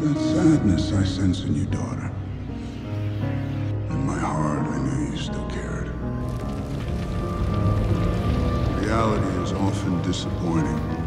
that sadness I sense in you, daughter. In my heart, I knew you still cared. Reality is often disappointing.